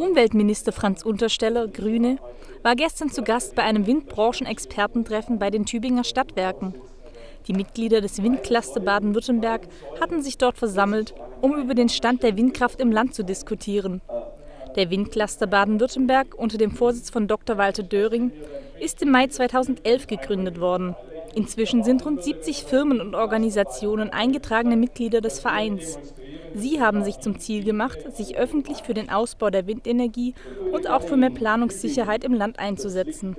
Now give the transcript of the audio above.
Umweltminister Franz Untersteller, Grüne, war gestern zu Gast bei einem Windbranchenexpertentreffen bei den Tübinger Stadtwerken. Die Mitglieder des Windcluster Baden-Württemberg hatten sich dort versammelt, um über den Stand der Windkraft im Land zu diskutieren. Der Windcluster Baden-Württemberg unter dem Vorsitz von Dr. Walter Döring ist im Mai 2011 gegründet worden. Inzwischen sind rund 70 Firmen und Organisationen eingetragene Mitglieder des Vereins. Sie haben sich zum Ziel gemacht, sich öffentlich für den Ausbau der Windenergie und auch für mehr Planungssicherheit im Land einzusetzen.